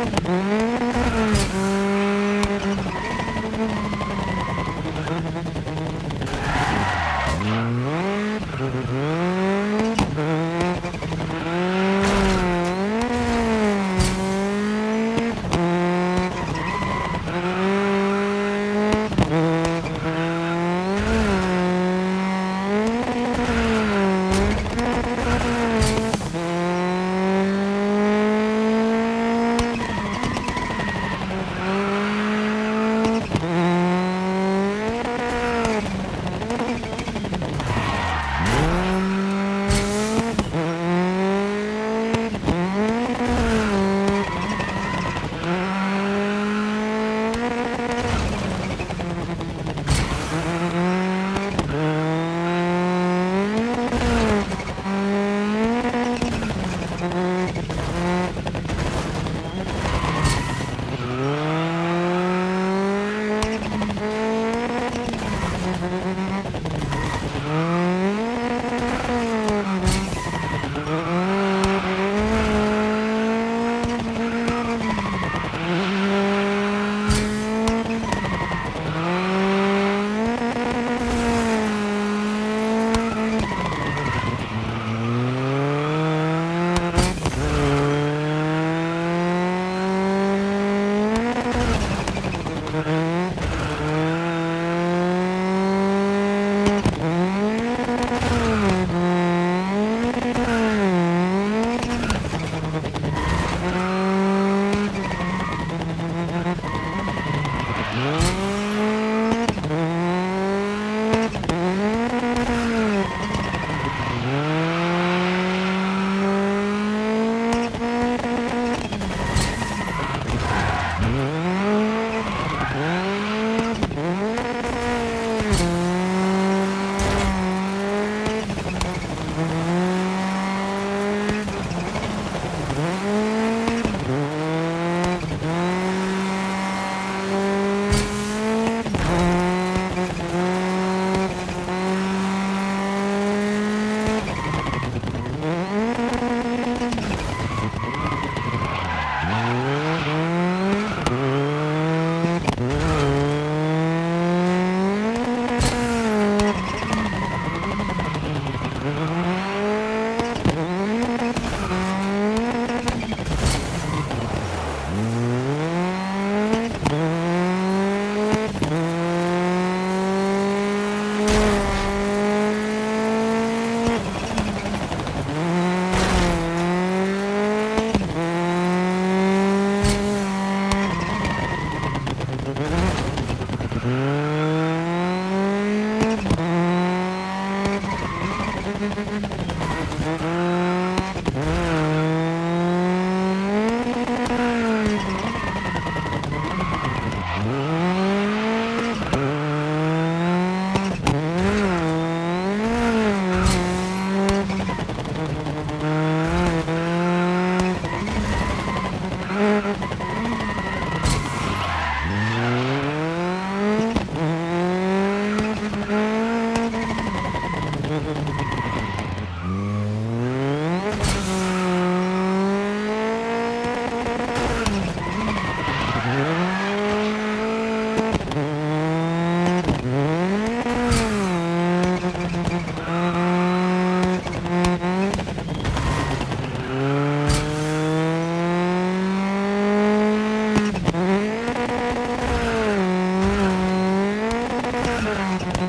Mm-hmm.